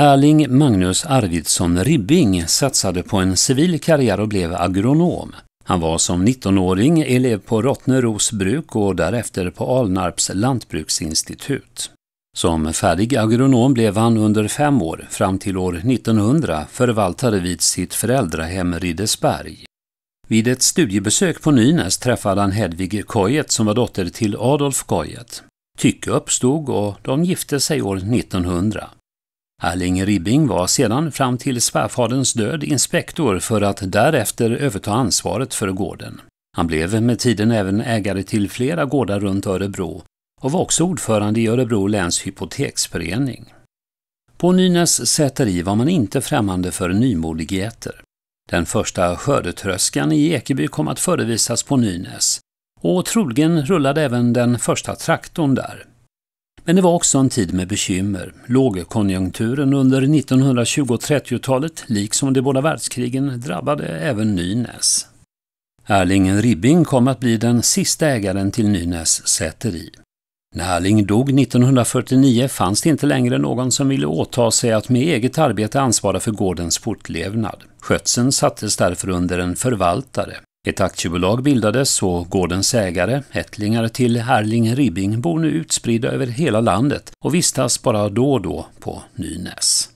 Erling Magnus Arvidsson Ribbing satsade på en civil karriär och blev agronom. Han var som 19-åring elev på Rottneros bruk och därefter på Alnarps lantbruksinstitut. Som färdig agronom blev han under fem år, fram till år 1900, förvaltare vid sitt föräldrahem Ridesberg. Vid ett studiebesök på Nynäs träffade han Hedvig Kojet som var dotter till Adolf Kojet. Tycke uppstod och de gifte sig år 1900. Erling Ribbing var sedan fram till svärfaderns död inspektor för att därefter överta ansvaret för gården. Han blev med tiden även ägare till flera gårdar runt Örebro och var också ordförande i Örebro läns hypoteksförening. På Nynäs säteri var man inte främmande för nymodigheter. Den första skördetröskan i Ekeby kom att förevisas på Nynäs och troligen rullade även den första traktorn där. Men det var också en tid med bekymmer. Lågkonjunkturen under 1920 och 30-talet, liksom de båda världskrigen, drabbade även Nynäs. Erling Ribbing kom att bli den sista ägaren till Nynäs säteri. När Erling dog 1949 fanns det inte längre någon som ville åta sig att med eget arbete ansvara för gårdens fortlevnad. Skötseln sattes därför under en förvaltare. Ett aktiebolag bildades och gårdens ägare, ättlingar till Erling Ribbing, bor nu utspridda över hela landet och vistas bara då och då på Nynäs.